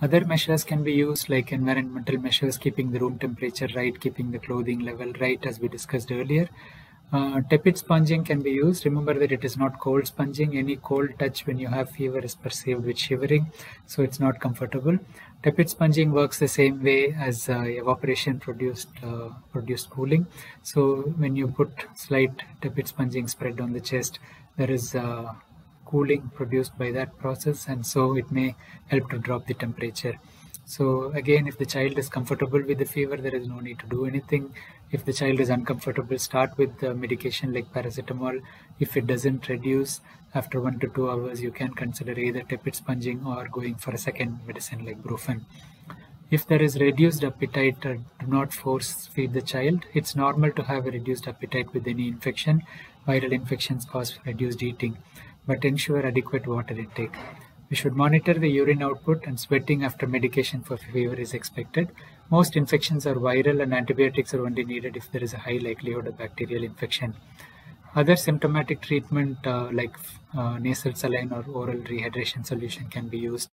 Other measures can be used like environmental measures, keeping the room temperature right, keeping the clothing level right as we discussed earlier. Uh, tepid sponging can be used. Remember that it is not cold sponging. Any cold touch when you have fever is perceived with shivering, so it's not comfortable. Tepid sponging works the same way as uh, evaporation produced uh, produced cooling. So when you put slight tepid sponging spread on the chest, there is uh, cooling produced by that process, and so it may help to drop the temperature. So again, if the child is comfortable with the fever, there is no need to do anything. If the child is uncomfortable, start with the medication like paracetamol. If it doesn't reduce after one to two hours, you can consider either tepid sponging or going for a second medicine like Brufen. If there is reduced appetite, uh, do not force feed the child. It's normal to have a reduced appetite with any infection. Viral infections cause reduced eating, but ensure adequate water intake. We should monitor the urine output and sweating after medication for fever is expected. Most infections are viral and antibiotics are only needed if there is a high likelihood of bacterial infection. Other symptomatic treatment uh, like uh, nasal saline or oral rehydration solution can be used.